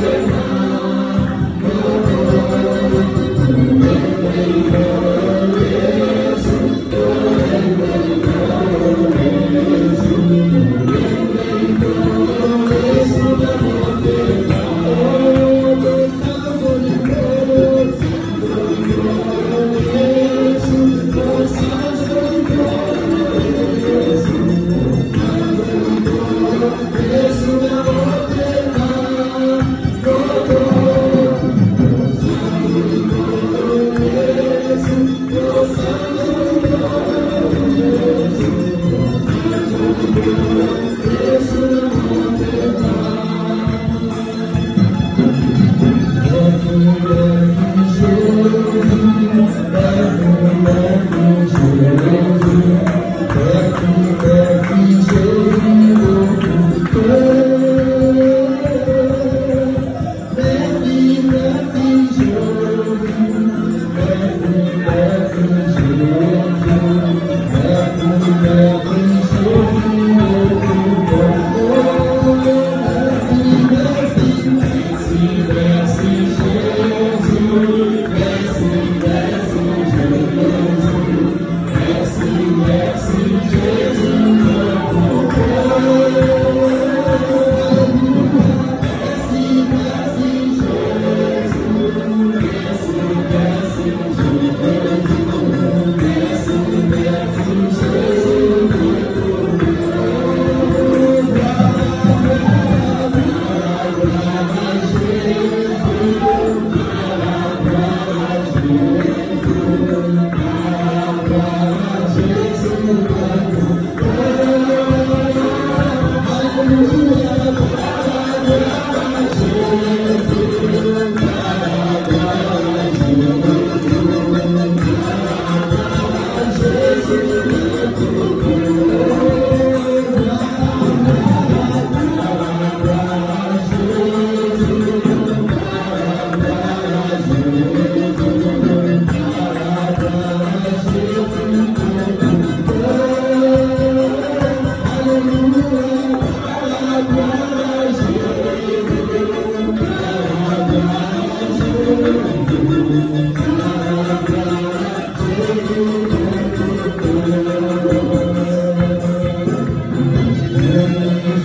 Thank you.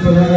doctorado